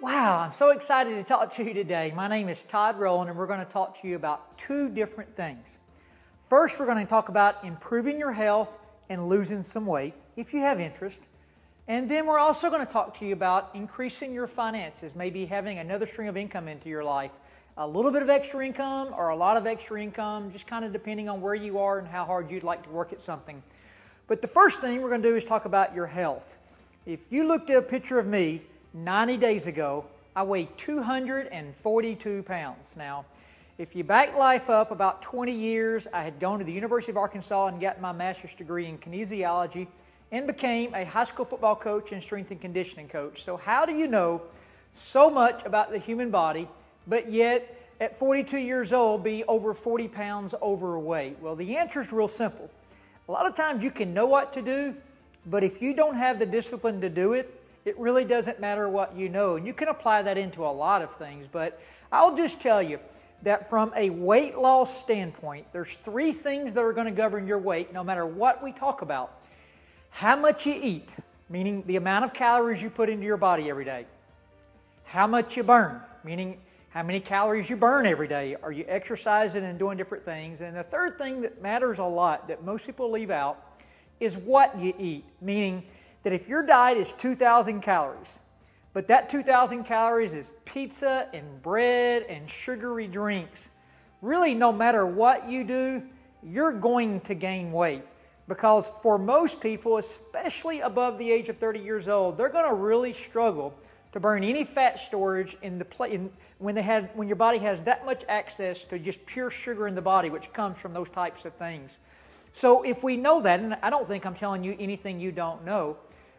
Wow, I'm so excited to talk to you today. My name is Todd Rowland, and we're going to talk to you about two different things. First, we're going to talk about improving your health and losing some weight if you have interest. And then we're also going to talk to you about increasing your finances, maybe having another stream of income into your life. A little bit of extra income or a lot of extra income, just kind of depending on where you are and how hard you'd like to work at something. But the first thing we're going to do is talk about your health. If you looked at a picture of me 90 days ago, I weighed 242 pounds. Now, if you back life up about 20 years, I had gone to the University of Arkansas and got my master's degree in kinesiology and became a high school football coach and strength and conditioning coach. So, how do you know so much about the human body, but yet at 42 years old be over 40 pounds overweight? Well, the answer is real simple. A lot of times you can know what to do, but if you don't have the discipline to do it, it really doesn't matter what you know. And you can apply that into a lot of things, but I'll just tell you that from a weight loss standpoint, there's three things that are going to govern your weight no matter what we talk about. How much you eat, meaning the amount of calories you put into your body every day. How much you burn, meaning how many calories you burn every day. Are you exercising and doing different things? And the third thing that matters a lot that most people leave out is what you eat, meaning that if your diet is 2,000 calories, but that 2,000 calories is pizza and bread and sugary drinks, really, no matter what you do, you're going to gain weight. Because for most people, especially above the age of 30 years old, they're going to really struggle to burn any fat storage in the pla- in, when they have when your body has that much access to just pure sugar in the body, which comes from those types of things. So if we know that, and I don't think I'm telling you anything you don't know,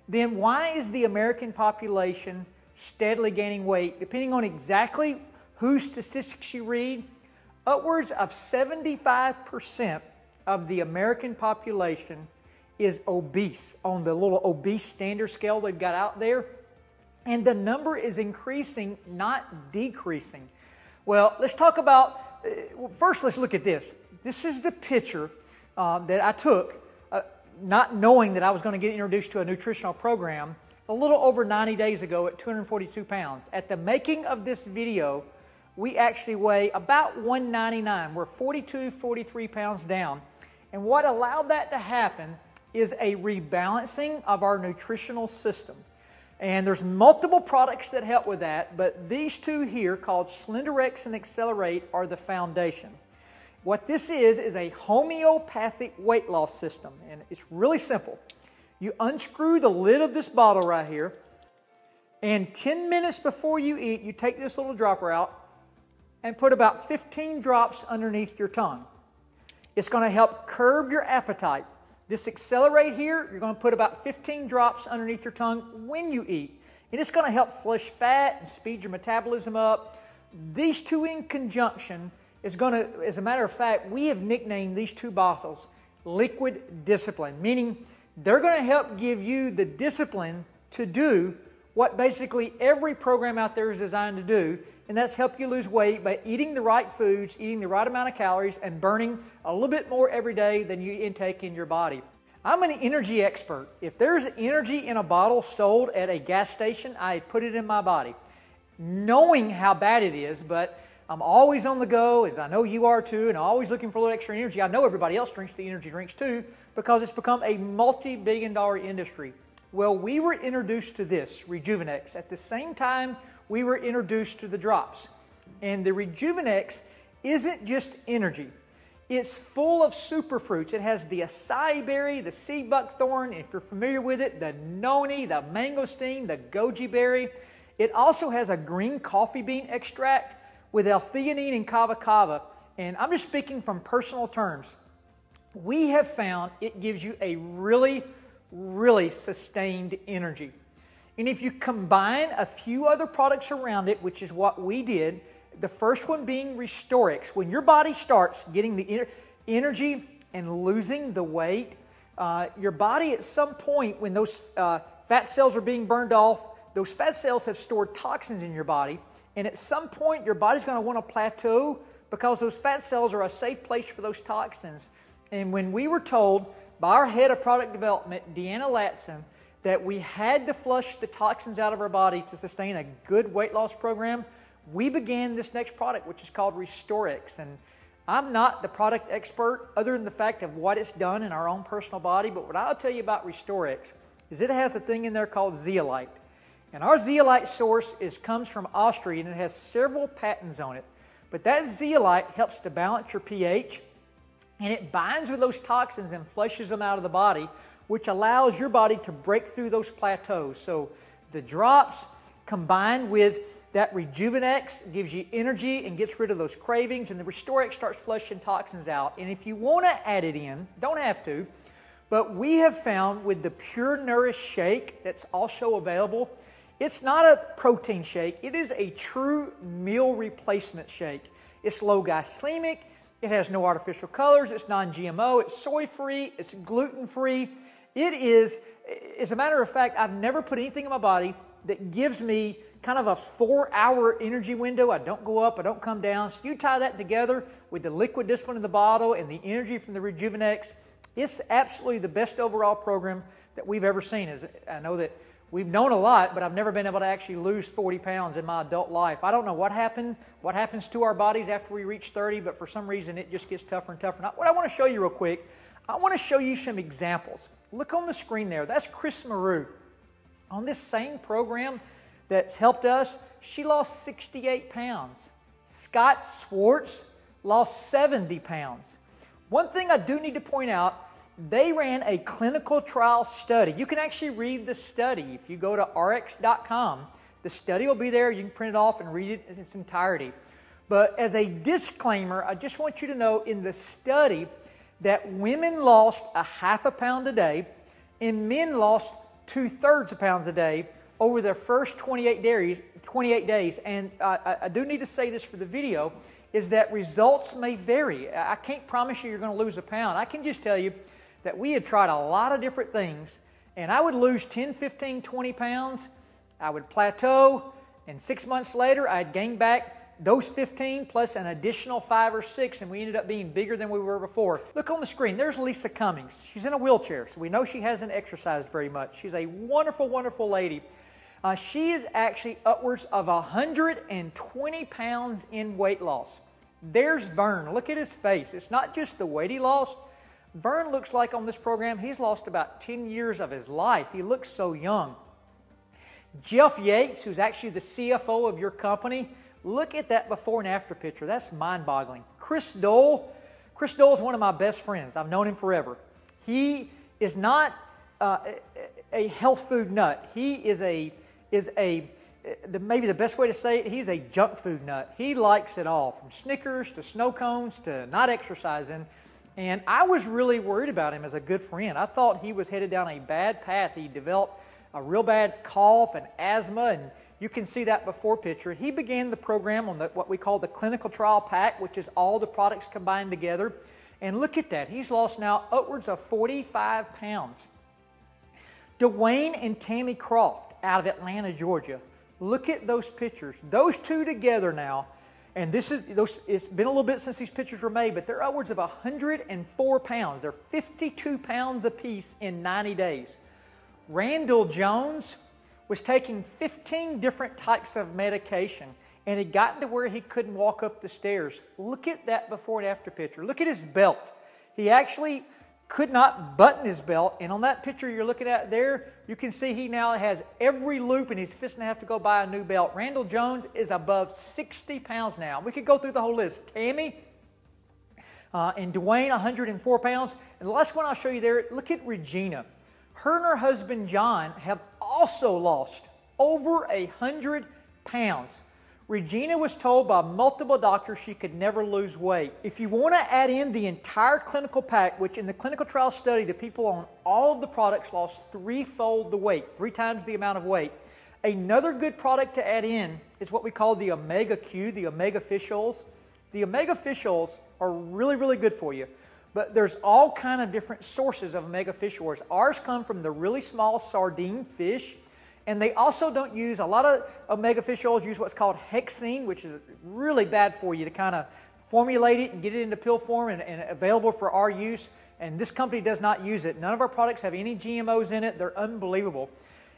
then why is the American population steadily gaining weight? Depending on exactly whose statistics you read, upwards of 75% of the American population is obese on the little obese standard scale they've got out there. And the number is increasing, not decreasing. Well, let's talk about, uh, first, let's look at this. This is the picture uh, that I took not knowing that I was going to get introduced to a nutritional program a little over 90 days ago at 242 pounds. At the making of this video, we actually weigh about 199. We're 42, 43 pounds down. And what allowed that to happen is a rebalancing of our nutritional system. And there's multiple products that help with that, but these two here called Slenderiiz and Accelerate are the foundation. What this is, is a homeopathic weight loss system, and it's really simple. You unscrew the lid of this bottle right here, and 10 minutes before you eat, you take this little dropper out and put about 15 drops underneath your tongue. It's going to help curb your appetite. This accelerate here, you're going to put about 15 drops underneath your tongue when you eat. And it's going to help flush fat and speed your metabolism up. These two in conjunction is going to, as a matter of fact, we have nicknamed these two bottles liquid discipline, meaning they're going to help give you the discipline to do what basically every program out there is designed to do, and that's help you lose weight by eating the right foods, eating the right amount of calories, and burning a little bit more every day than you intake in your body. I'm an energy expert. If there's energy in a bottle sold at a gas station, I put it in my body. Knowing how bad it is, but I'm always on the go, as I know you are too, and always looking for a little extra energy. I know everybody else drinks the energy drinks too because it's become a multi billion dollar industry. Well, we were introduced to this, Rejuveniix, at the same time we were introduced to the drops. And the Rejuveniix isn't just energy, it's full of superfruits. It has the acai berry, the sea buckthorn, if you're familiar with it, the noni, the mangosteen, the goji berry. It also has a green coffee bean extract with L-theanine and kava kava, and I'm just speaking from personal terms, we have found it gives you a really, really sustained energy. And if you combine a few other products around it, which is what we did, the first one being Restoriix, when your body starts getting the energy and losing the weight, uh, your body at some point, when those uh, fat cells are being burned off, those fat cells have stored toxins in your body. And at some point, your body's going to want to plateau because those fat cells are a safe place for those toxins. And when we were told by our head of product development, Deanna Latson, that we had to flush the toxins out of our body to sustain a good weight loss program, we began this next product, which is called Restoriix. And I'm not the product expert other than the fact of what it's done in our own personal body, but what I'll tell you about Restoriix is it has a thing in there called zeolite. And our zeolite source is, comes from Austria and it has several patents on it. But that zeolite helps to balance your pH and it binds with those toxins and flushes them out of the body, which allows your body to break through those plateaus. So the drops combined with that Rejuveniix gives you energy and gets rid of those cravings, and the Restoriix starts flushing toxins out. And if you want to add it in, don't have to, but we have found with the Pure Nourish shake that's also available, it's not a protein shake, it is a true meal replacement shake. It's low glycemic, it has no artificial colors, it's non GMO, it's soy free, it's gluten free. It is, as a matter of fact, I've never put anything in my body that gives me kind of a four hour energy window. I don't go up, I don't come down. So you tie that together with the liquid discipline in the bottle and the energy from the Rejuveniix. It's absolutely the best overall program that we've ever seen. I know that we've known a lot, but I've never been able to actually lose 40 pounds in my adult life. I don't know what happened, what happens to our bodies after we reach 30, but for some reason it just gets tougher and tougher. Now, what I want to show you real quick, I want to show you some examples. Look on the screen there. That's Chris Maru. On this same program, that's helped us, she lost 68 pounds. Scott Schwartz lost 70 pounds. One thing I do need to point out they ran a clinical trial study. You can actually read the study. If you go to ariix.com, the study will be there. You can print it off and read it in its entirety. But as a disclaimer, I just want you to know in the study that women lost a half a pound a day and men lost two thirds of pounds a day over their first 28 days. 28 days. And I, I do need to say this for the video is that results may vary. I can't promise you you're going to lose a pound. I can just tell you that we had tried a lot of different things, and I would lose 10, 15, 20 pounds. I would plateau, and six months later, I'd gain back those 15 plus an additional five or six, and we ended up being bigger than we were before. Look on the screen. There's Lisa Cummings. She's in a wheelchair, so we know she hasn't exercised very much. She's a wonderful, wonderful lady. Uh, she is actually upwards of 120 pounds in weight loss. There's Vern. Look at his face. It's not just the weight he lost. Vern looks like on this program he's lost about 10 years of his life. He looks so young. Jeff Yates, who's actually the CFO of your company, look at that before and after picture. That's mind boggling. Chris Dole, Chris Dole is one of my best friends. I've known him forever. He is not uh, a health food nut. He is a is a maybe the best way to say it, he's a junk food nut. He likes it all, from Snickers to snow cones to not exercising. And I was really worried about him as a good friend. I thought he was headed down a bad path. He developed a real bad cough and asthma, and you can see that before picture. He began the program on the, what we call the clinical trial pack, which is all the products combined together. And look at that. He's lost now upwards of 45 pounds. Dwayne and Tammy Croft out of Atlanta, Georgia. Look at those pictures. Those two together now, and this is those, it's been a little bit since these pictures were made, but they're upwards of 104 pounds. They're 52 pounds apiece in 90 days. Randall Jones was taking 15 different types of medication and had gotten to where he couldn't walk up the stairs. Look at that before and after picture. Look at his belt. He actually could not button his belt. And on that picture you're looking at there, you can see he now has every loop and he's fixing to have to go buy a new belt. Randall Jones is above 60 pounds now. We could go through the whole list. Tammy uh, and Dwayne, 104 pounds. And the last one I'll show you there, look at Regina. Her and her husband John have also lost over a 100 pounds. Regina was told by multiple doctors she could never lose weight. If you want to add in the entire clinical pack, which in the clinical trial study, the people on all of the products lost threefold the weight, three times the amount of weight. Another good product to add in is what we call the Omega Q, the Omega Fish Oils. The Omega Fish Oils are really, really good for you. But there's all kind of different sources of omega fish oils. Ours come from the really small sardine fish and they also don't use, a lot of omega fish oils use what's called hexane, which is really bad for you to kind of formulate it and get it into pill form and, and available for our use. And this company does not use it. None of our products have any GMOs in it. They're unbelievable.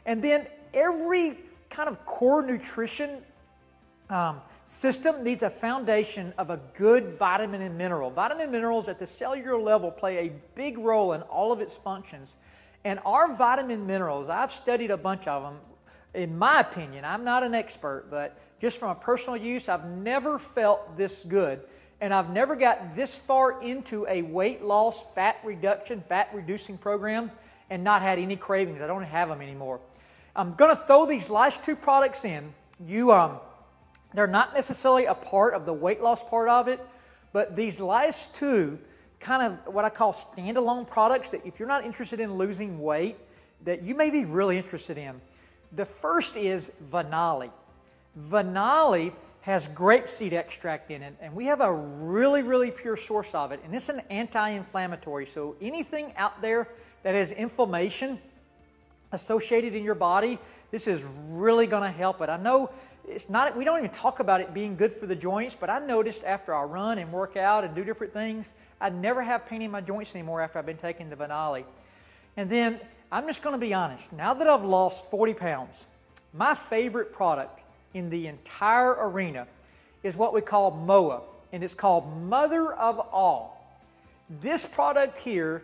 And then every kind of core nutrition um, system needs a foundation of a good vitamin and mineral. Vitamin and minerals at the cellular level play a big role in all of its functions. And our vitamin minerals, I've studied a bunch of them. In my opinion, I'm not an expert, but just from a personal use, I've never felt this good. And I've never got this far into a weight loss, fat reduction, fat reducing program and not had any cravings. I don't have them anymore. I'm going to throw these last two products in. You, um, they're not necessarily a part of the weight loss part of it, but these last two kind of what I call standalone products that if you're not interested in losing weight, that you may be really interested in. The first is Vanali. Vanali has grapeseed extract in it, and we have a really, really pure source of it, and it's an anti-inflammatory. So anything out there that has inflammation associated in your body, this is really going to help it. I know it's not we don't even talk about it being good for the joints but i noticed after i run and work out and do different things i never have pain in my joints anymore after i've been taking the vanali and then i'm just going to be honest now that i've lost 40 pounds my favorite product in the entire arena is what we call moa and it's called mother of all. This product here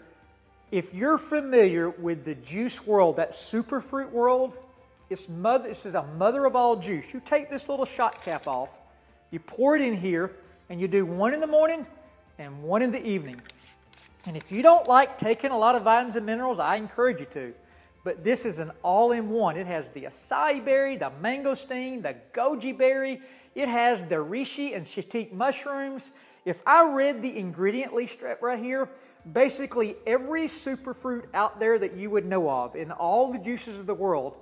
if you're familiar with the juice world that superfruit world it's mother, this is a mother of all juice. You take this little shot cap off, you pour it in here, and you do one in the morning and one in the evening. And if you don't like taking a lot of vitamins and minerals, I encourage you to. But this is an all in one. It has the acai berry, the mangosteen, the goji berry. It has the reishi and shiitake mushrooms. If I read the ingredient list right here, basically every superfruit out there that you would know of in all the juices of the world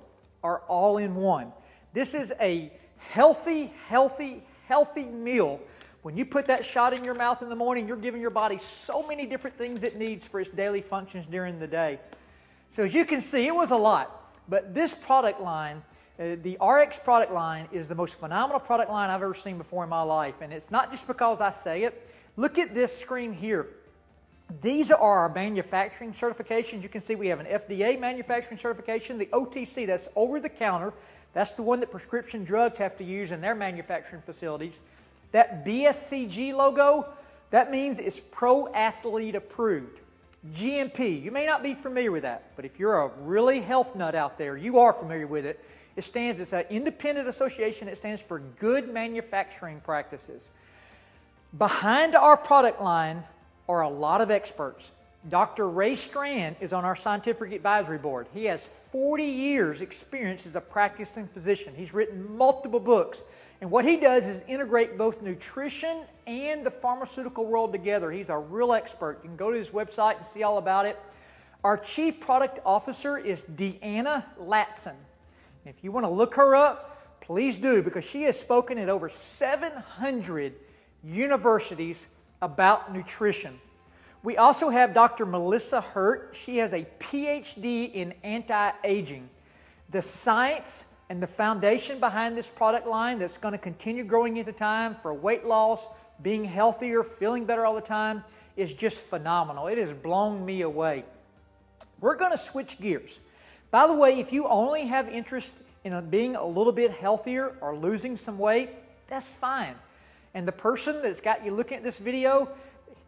are all in one. This is a healthy, healthy, healthy meal. When you put that shot in your mouth in the morning, you're giving your body so many different things it needs for its daily functions during the day. So, as you can see, it was a lot. But this product line, uh, the Ariix product line, is the most phenomenal product line I've ever seen before in my life. And it's not just because I say it. Look at this screen here. These are our manufacturing certifications. You can see we have an FDA manufacturing certification, the OTC, that's over the counter. That's the one that prescription drugs have to use in their manufacturing facilities. That BSCG logo, that means it's pro athlete approved. GMP, you may not be familiar with that, but if you're a really health nut out there, you are familiar with it. It stands, it's an independent association, it stands for good manufacturing practices. Behind our product line are a lot of experts. Dr. Ray Strand is on our scientific advisory board. He has 40 years experience as a practicing physician. He's written multiple books. And what he does is integrate both nutrition and the pharmaceutical world together. He's a real expert. You can go to his website and see all about it. Our chief product officer is Deanna Latson. If you want to look her up, please do because she has spoken at over 700 universities about nutrition. We also have Dr. Melissa Hurt. She has a PhD in anti aging. The science and the foundation behind this product line that's going to continue growing into time for weight loss, being healthier, feeling better all the time is just phenomenal. It has blown me away. We're going to switch gears. By the way, if you only have interest in being a little bit healthier or losing some weight, that's fine. And the person that's got you looking at this video,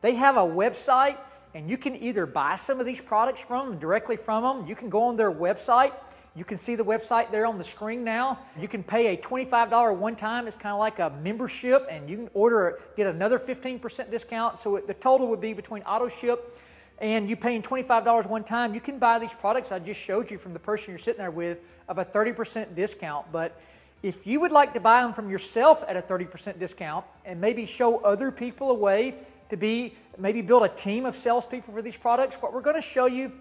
they have a website and you can either buy some of these products from them directly from them. You can go on their website. You can see the website there on the screen now. You can pay a $25 one time. It's kind of like a membership, and you can order, get another 15% discount. So the total would be between auto ship and you paying $25 one time. You can buy these products I just showed you from the person you're sitting there with of a 30% discount. But if you would like to buy them from yourself at a 30% discount and maybe show other people a way to be, maybe build a team of salespeople for these products, what we're going to show you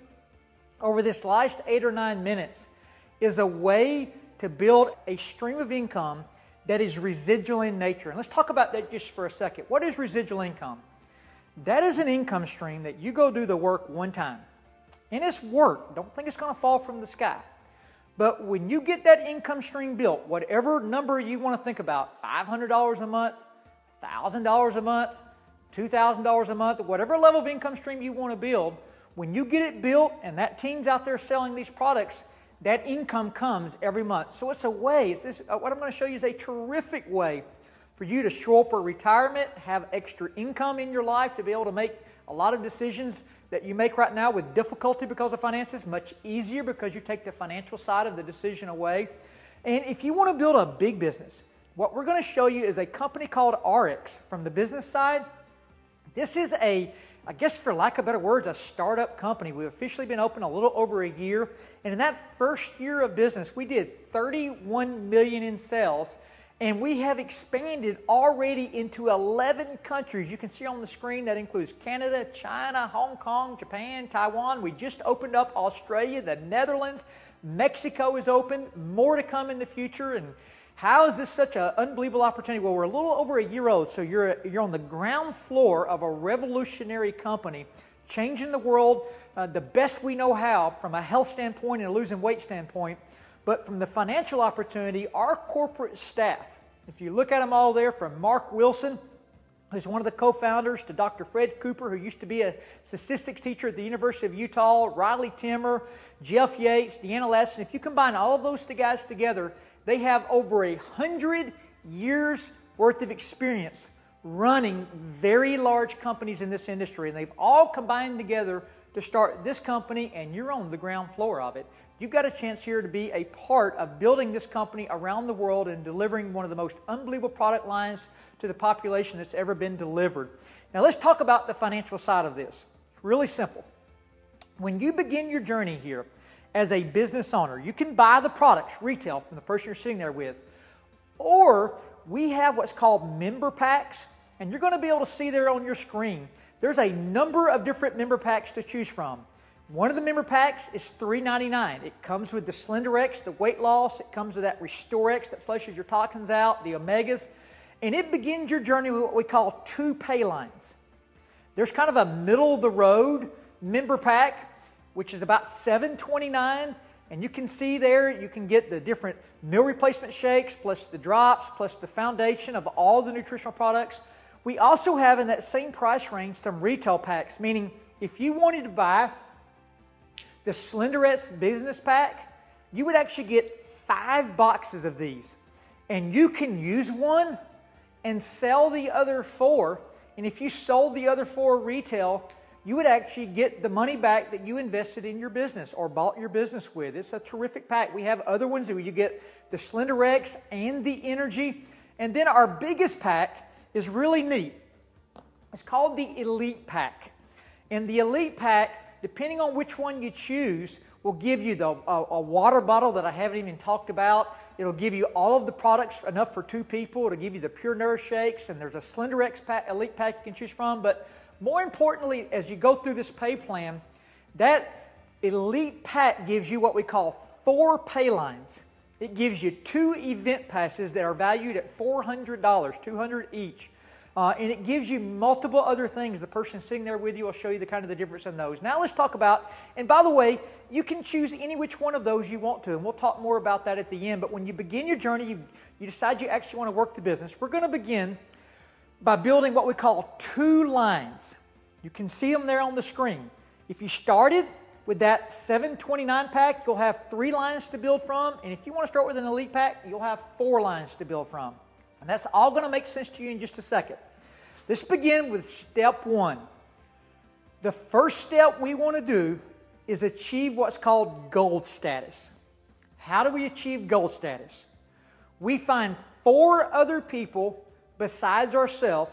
over this last eight or nine minutes is a way to build a stream of income that is residual in nature. And let's talk about that just for a second. What is residual income? That is an income stream that you go do the work one time. And it's work. Don't think it's going to fall from the sky. But when you get that income stream built, whatever number you want to think about $500 a month, $1,000 a month $2,000 a month, whatever level of income stream you want to build, when you get it built and that team's out there selling these products, that income comes every month. So it's a way, it's this, uh, what I'm going to show you is a terrific way for you to show up for retirement, have extra income in your life to be able to make a lot of decisions that you make right now with difficulty because of finances much easier because you take the financial side of the decision away. And if you want to build a big business, what we're going to show you is a company called Ariix from the business side. This is a, I guess for lack of better words, a startup company. We've officially been open a little over a year. And in that first year of business, we did 31 million in sales. And we have expanded already into 11 countries. You can see on the screen that includes Canada, China, Hong Kong, Japan, Taiwan. We just opened up Australia, the Netherlands, Mexico is open, more to come in the future. And how is this such an unbelievable opportunity? Well, we're a little over a year old, so you're, you're on the ground floor of a revolutionary company, changing the world uh, the best we know how from a health standpoint and a losing weight standpoint. But from the financial opportunity, our corporate staff, if you look at them all there, from Mark Wilson, who's one of the co-founders, to Dr. Fred Cooper, who used to be a statistics teacher at the University of Utah, Riley Timmer, Jeff Yates, Deanna Latson. If you combine all of those two guys together, they have over a hundred years worth of experience running very large companies in this industry, and they've all combined together to start this company, and you're on the ground floor of it. You've got a chance here to be a part of building this company around the world and delivering one of the most unbelievable product lines to the population that's ever been delivered. Now, let's talk about the financial side of this. Really simple. When you begin your journey here, as a business owner. You can buy the products retail from the person you're sitting there with. Or we have what's called member packs, and you're going to be able to see there on your screen. There's a number of different member packs to choose from. One of the member packs is $3.99. It comes with the Slenderiiz, the weight loss. It comes with that Restoriix that flushes your toxins out, the omegas. And it begins your journey with what we call two pay lines. There's kind of a middle of the road member pack which is about 729 and you can see there you can get the different meal replacement shakes plus the drops plus the foundation of all the nutritional products we also have in that same price range some retail packs meaning if you wanted to buy the Slenderettes business pack you would actually get five boxes of these and you can use one and sell the other four and if you sold the other four retail you would actually get the money back that you invested in your business or bought your business with. It's a terrific pack. We have other ones where you get the Slenderiiz and the Energy. And then our biggest pack is really neat. It's called the Elite Pack. And the Elite Pack, depending on which one you choose, will give you the, a, a water bottle that I haven't even talked about. It'll give you all of the products enough for two people. It'll give you the Pure Nourish shakes, and there's a Slenderiiz pack, Elite Pack you can choose from. But more importantly, as you go through this pay plan, that elite pack gives you what we call four pay lines. It gives you two event passes that are valued at $400, 200 each. Uh, and it gives you multiple other things. The person sitting there with you will show you the kind of the difference in those. Now let's talk about, and by the way, you can choose any which one of those you want to, and we'll talk more about that at the end. But when you begin your journey, you, you decide you actually want to work the business. We're going to begin by building what we call two lines. You can see them there on the screen. If you started with that 729 pack, you'll have three lines to build from. And if you want to start with an elite pack, you'll have four lines to build from. And that's all going to make sense to you in just a second. Let's begin with step one. The first step we want to do is achieve what's called gold status. How do we achieve gold status? We find four other people besides ourselves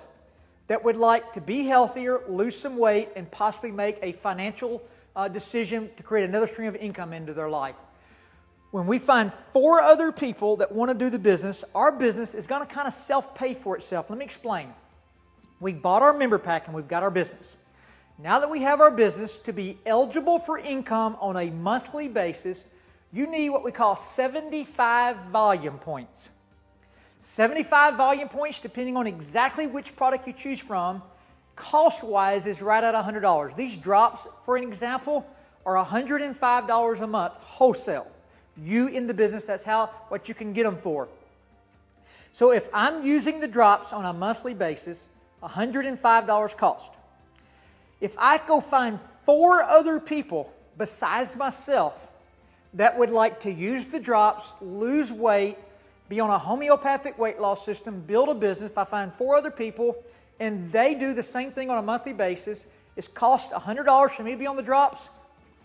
that would like to be healthier, lose some weight, and possibly make a financial uh, decision to create another stream of income into their life. When we find four other people that want to do the business, our business is going to kind of self pay for itself. Let me explain. We bought our member pack and we've got our business. Now that we have our business, to be eligible for income on a monthly basis, you need what we call 75 volume points. 75 volume points, depending on exactly which product you choose from, cost wise is right at $100. These drops, for an example, are $105 a month wholesale. You in the business, that's how what you can get them for. So if I'm using the drops on a monthly basis, $105 cost. If I go find four other people besides myself that would like to use the drops, lose weight, be on a homeopathic weight loss system, build a business, if I find four other people and they do the same thing on a monthly basis, it's cost $100 for me to be on the drops,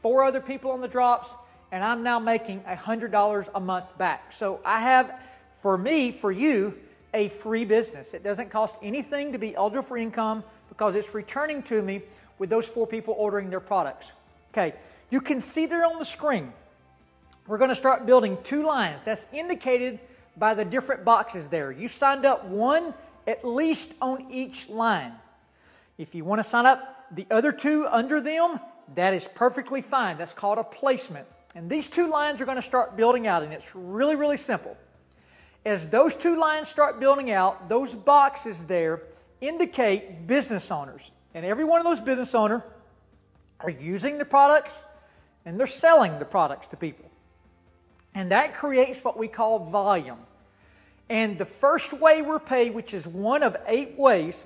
four other people on the drops, and I'm now making $100 a month back. So I have, for me, for you, a free business. It doesn't cost anything to be eligible for income because it's returning to me with those four people ordering their products. Okay, you can see there on the screen, we're going to start building two lines. That's indicated by the different boxes there. You signed up one at least on each line. If you want to sign up the other two under them, that is perfectly fine. That's called a placement. And these two lines are going to start building out, and it's really, really simple. As those two lines start building out, those boxes there indicate business owners. And every one of those business owners are using the products and they're selling the products to people. And that creates what we call volume. And the first way we're paid, which is one of eight ways,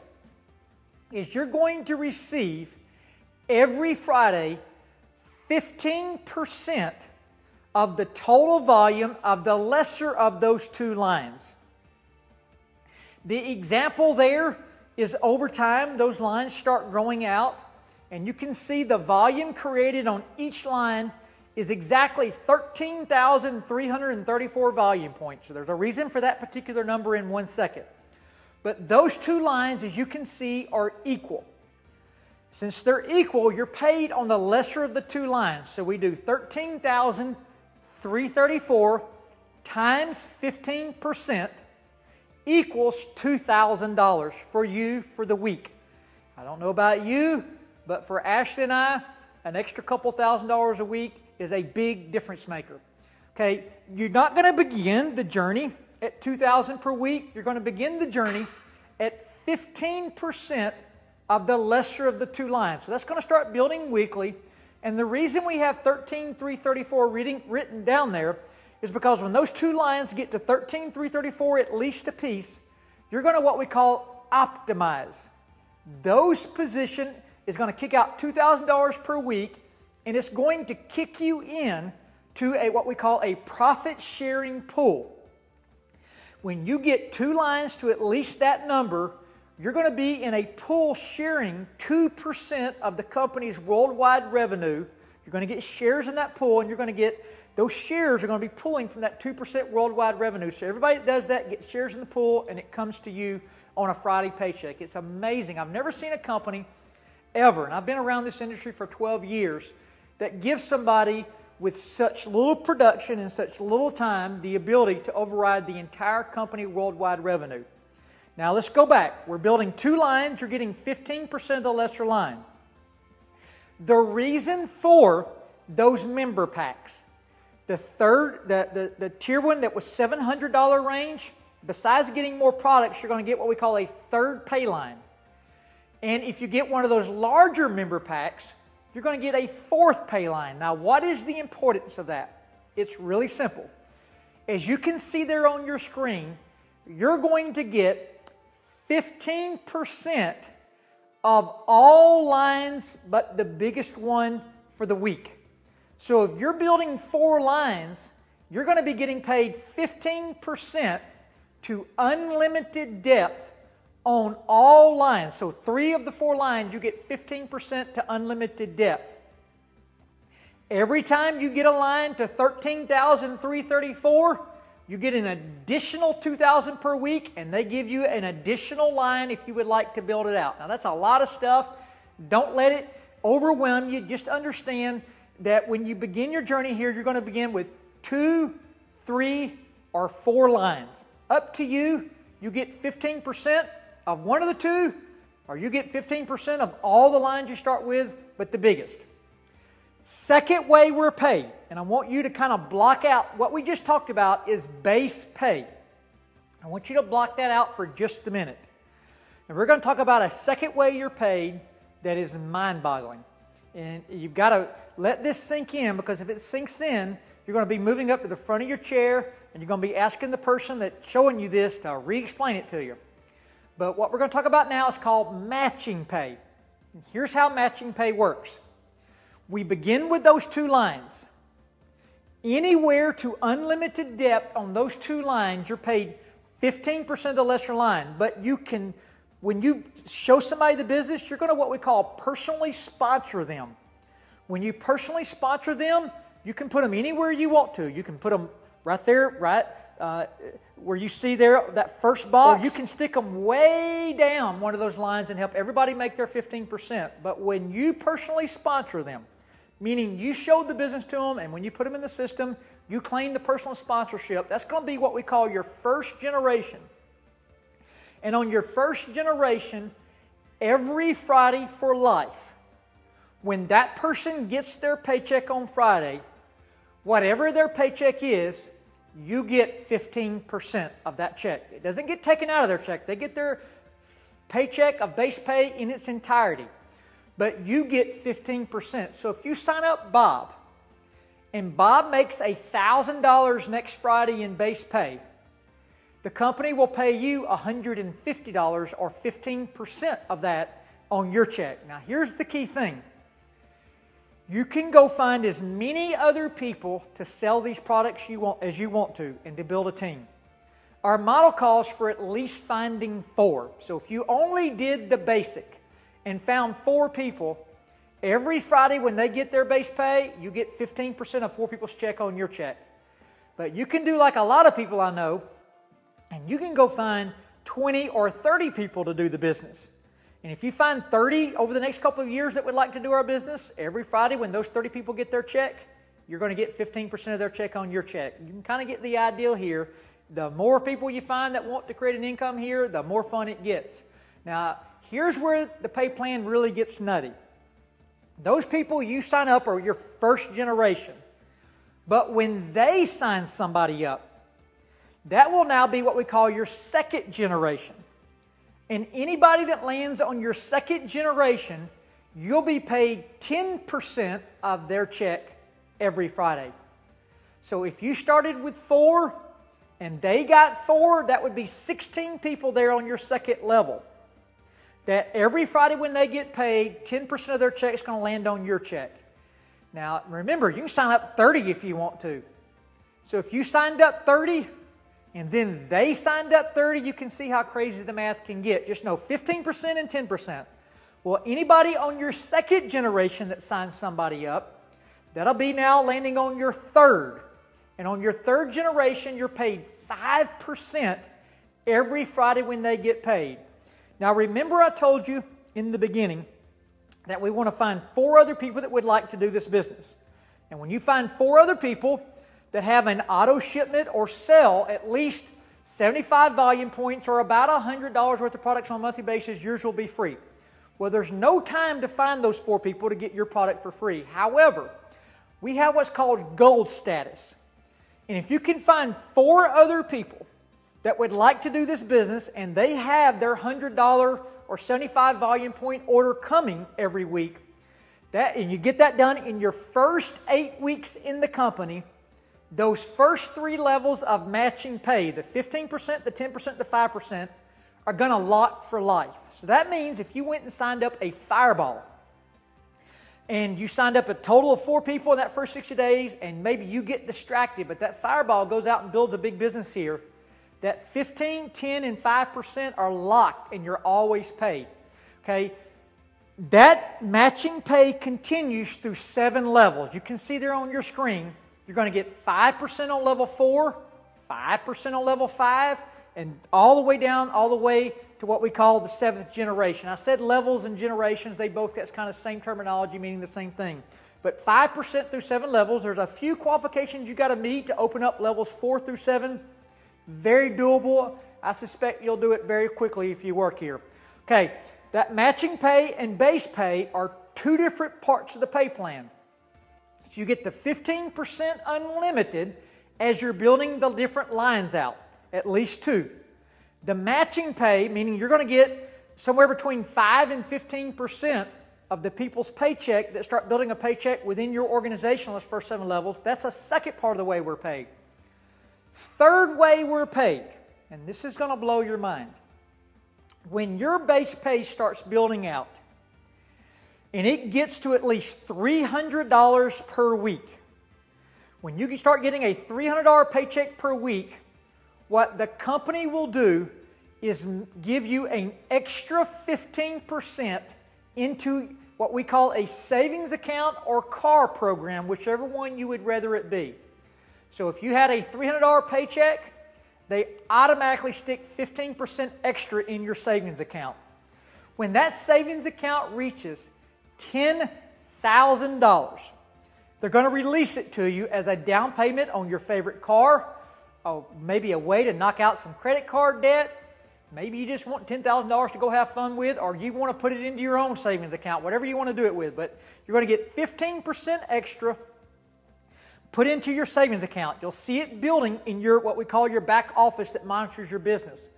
is you're going to receive every Friday 15% of the total volume of the lesser of those two lines. The example there is over time, those lines start growing out, and you can see the volume created on each line is exactly 13,334 volume points. So there's a reason for that particular number in one second. But those two lines, as you can see, are equal. Since they're equal, you're paid on the lesser of the two lines. So we do 13,334 times 15% equals $2,000 for you for the week. I don't know about you, but for Ashley and I, an extra couple thousand dollars a week is a big difference maker. Okay, you're not going to begin the journey at 2000 per week. You're going to begin the journey at 15% of the lesser of the two lines. So that's going to start building weekly. And the reason we have 13,334 reading, written down there is because when those two lines get to 13,334 at least a piece, you're going to what we call optimize. Those position is going to kick out $2,000 per week and it's going to kick you in to a what we call a profit sharing pool. When you get two lines to at least that number, you're going to be in a pool sharing 2% of the company's worldwide revenue. You're going to get shares in that pool, and you're going to get those shares are going to be pulling from that 2% worldwide revenue. So everybody that does that gets shares in the pool, and it comes to you on a Friday paycheck. It's amazing. I've never seen a company ever, and I've been around this industry for 12 years, that gives somebody with such little production and such little time the ability to override the entire company worldwide revenue. Now let's go back. We're building two lines, you're getting 15% of the lesser line. The reason for those member packs, the third, the, the, the tier one that was $700 range, besides getting more products, you're going to get what we call a third pay line. And if you get one of those larger member packs, you're going to get a fourth pay line. Now, what is the importance of that? It's really simple. As you can see there on your screen, you're going to get 15% of all lines but the biggest one for the week. So if you're building four lines, you're going to be getting paid 15% to unlimited depth on all lines. So three of the four lines, you get 15% to unlimited depth. Every time you get a line to 13,334, you get an additional 2,000 per week, and they give you an additional line if you would like to build it out. Now, that's a lot of stuff. Don't let it overwhelm you. Just understand that when you begin your journey here, you're going to begin with two, three, or four lines. Up to you. You get 15% of one of the two, or you get 15% of all the lines you start with, but the biggest. Second way we're paid, and I want you to kind of block out what we just talked about is base pay. I want you to block that out for just a minute. And we're going to talk about a second way you're paid that is mind boggling. And you've got to let this sink in because if it sinks in, you're going to be moving up to the front of your chair and you're going to be asking the person that's showing you this to re explain it to you. But what we're going to talk about now is called matching pay. Here's how matching pay works we begin with those two lines. Anywhere to unlimited depth on those two lines, you're paid 15% of the lesser line. But you can, when you show somebody the business, you're going to what we call personally sponsor them. When you personally sponsor them, you can put them anywhere you want to. You can put them right there, right uh, where you see there that first box. Or you can stick them way down one of those lines and help everybody make their 15%. But when you personally sponsor them, meaning you showed the business to them, and when you put them in the system, you claim the personal sponsorship. That's going to be what we call your first generation. And on your first generation, every Friday for life, when that person gets their paycheck on Friday, whatever their paycheck is, you get 15% of that check. It doesn't get taken out of their check, they get their paycheck of base pay in its entirety but you get 15%. So if you sign up Bob, and Bob makes $1,000 next Friday in base pay, the company will pay you $150 or 15% of that on your check. Now, here's the key thing you can go find as many other people to sell these products you want, as you want to and to build a team. Our model calls for at least finding four. So if you only did the basic, and found four people. Every Friday when they get their base pay, you get 15% of four people's check on your check. But you can do like a lot of people I know, and you can go find 20 or 30 people to do the business. And if you find 30 over the next couple of years that would like to do our business, every Friday when those 30 people get their check, you're going to get 15% of their check on your check. You can kind of get the idea here. The more people you find that want to create an income here, the more fun it gets. Now, here's where the pay plan really gets nutty. Those people you sign up are your first generation. But when they sign somebody up, that will now be what we call your second generation. And anybody that lands on your second generation, you'll be paid 10% of their check every Friday. So if you started with four and they got four, that would be 16 people there on your second level that every Friday when they get paid, 10% of their check is going to land on your check. Now, remember, you can sign up 30 if you want to. So if you signed up 30 and then they signed up 30, you can see how crazy the math can get. Just know 15% and 10%. Well, anybody on your second generation that signs somebody up, that'll be now landing on your third. And on your third generation, you're paid 5% every Friday when they get paid. Now, remember, I told you in the beginning that we want to find four other people that would like to do this business. And when you find four other people that have an auto shipment or sell at least 75 volume points or about $100 worth of products on a monthly basis, yours will be free. Well, there's no time to find those four people to get your product for free. However, we have what's called gold status. And if you can find four other people that would like to do this business and they have their $100 or 75 volume point order coming every week, that, and you get that done in your first eight weeks in the company, those first three levels of matching pay, the 15%, the 10%, the 5%, are going to lock for life. So that means if you went and signed up a fireball, and you signed up a total of four people in that first 60 days, and maybe you get distracted, but that fireball goes out and builds a big business here that 15, 10, and 5% are locked and you're always paid. Okay? That matching pay continues through seven levels. You can see there on your screen, you're going to get 5% on level four, 5% on level five, and all the way down, all the way to what we call the seventh generation. I said levels and generations, they both got kind of same terminology, meaning the same thing. But 5% through seven levels, there's a few qualifications you got to meet to open up levels four through seven very doable. I suspect you'll do it very quickly if you work here. Okay, that matching pay and base pay are two different parts of the pay plan. So you get the 15% unlimited as you're building the different lines out, at least two. The matching pay, meaning you're going to get somewhere between 5 and 15% of the people's paycheck that start building a paycheck within your organization on those first seven levels. That's a second part of the way we're paid. Third way we're paid, and this is going to blow your mind. when your base pay starts building out and it gets to at least $300 per week, when you can start getting a $300 paycheck per week, what the company will do is give you an extra 15% into what we call a savings account or car program, whichever one you would rather it be. So if you had a $300 paycheck, they automatically stick 15% extra in your savings account. When that savings account reaches $10,000, they're going to release it to you as a down payment on your favorite car, or maybe a way to knock out some credit card debt. Maybe you just want $10,000 to go have fun with, or you want to put it into your own savings account, whatever you want to do it with. But you're going to get 15% extra put into your savings account. You'll see it building in your what we call your back office that monitors your business.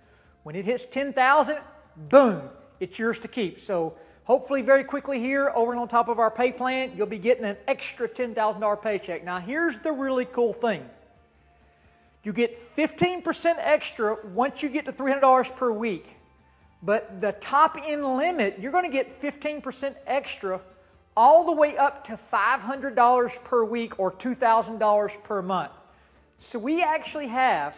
When it hits 10,000, boom, it's yours to keep. So hopefully very quickly here over and on top of our pay plan, you'll be getting an extra $10,000 paycheck. Now here's the really cool thing. You get 15% extra once you get to $300 per week. But the top end limit, you're going to get 15% extra all the way up to $500 per week or $2,000 per month. So we actually have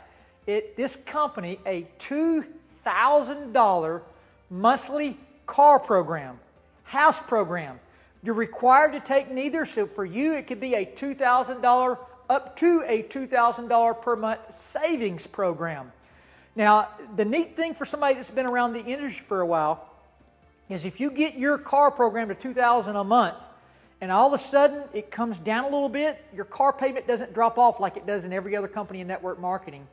at this company a $2,000 monthly car program, house program. You're required to take neither, so for you it could be a $2,000 up to a $2,000 per month savings program. Now, the neat thing for somebody that's been around the industry for a while is if you get your car program to 2,000 a month and all of a sudden it comes down a little bit, your car payment doesn't drop off like it does in every other company in network marketing.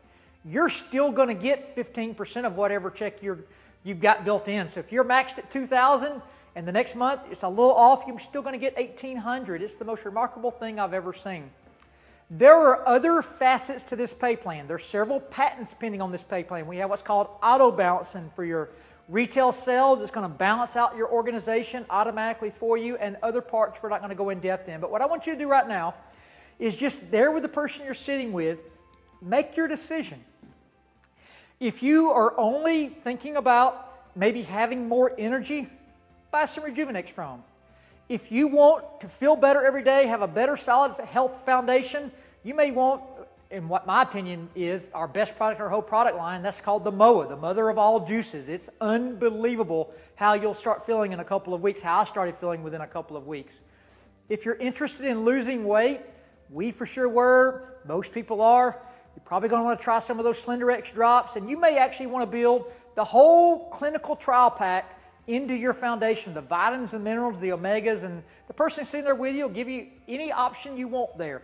You're still going to get 15% of whatever check you're, you've got built in. So if you're maxed at 2000 and the next month it's a little off, you're still going to get 1800. It's the most remarkable thing I've ever seen. There are other facets to this pay plan. There's several patents pending on this pay plan. We have what's called auto balancing for your Retail sales It's going to balance out your organization automatically for you, and other parts we're not going to go in depth in. But what I want you to do right now is just there with the person you're sitting with, make your decision. If you are only thinking about maybe having more energy, buy some Rejuveniix from. If you want to feel better every day, have a better solid health foundation, you may want in what my opinion is our best product, our whole product line. That's called the MOA, the mother of all juices. It's unbelievable how you'll start feeling in a couple of weeks, how I started feeling within a couple of weeks. If you're interested in losing weight, we for sure were, most people are. You're probably going to want to try some of those Slenderiiz drops, and you may actually want to build the whole clinical trial pack into your foundation the vitamins and minerals, the omegas, and the person sitting there with you will give you any option you want there.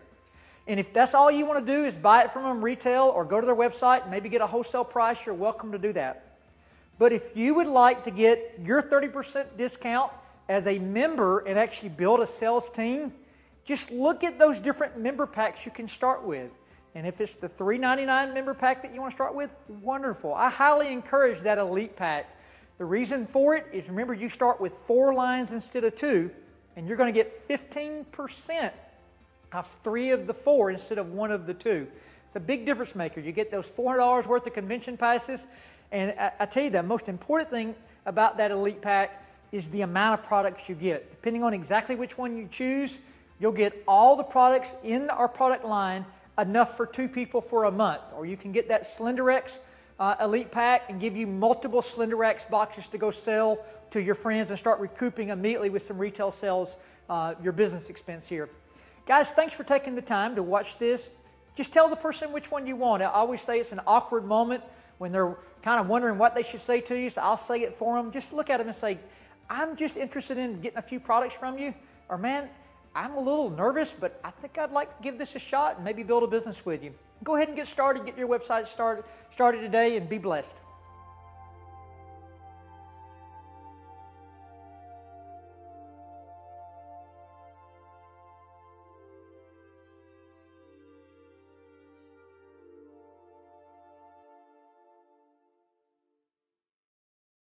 And if that's all you want to do is buy it from them retail or go to their website and maybe get a wholesale price, you're welcome to do that. But if you would like to get your 30% discount as a member and actually build a sales team, just look at those different member packs you can start with. And if it's the $3.99 member pack that you want to start with, wonderful. I highly encourage that elite pack. The reason for it is remember, you start with four lines instead of two, and you're going to get 15% have three of the four instead of one of the two. It's a big difference maker. You get those $400 worth of convention passes. And I, I tell you, the most important thing about that Elite Pack is the amount of products you get. Depending on exactly which one you choose, you'll get all the products in our product line enough for two people for a month. Or you can get that Slenderiiz uh, Elite Pack and give you multiple Slenderiiz boxes to go sell to your friends and start recouping immediately with some retail sales uh, your business expense here. Guys, thanks for taking the time to watch this. Just tell the person which one you want. I always say it's an awkward moment when they're kind of wondering what they should say to you, so I'll say it for them. Just look at them and say, I'm just interested in getting a few products from you. Or, man, I'm a little nervous, but I think I'd like to give this a shot and maybe build a business with you. Go ahead and get started. Get your website started, started today and be blessed.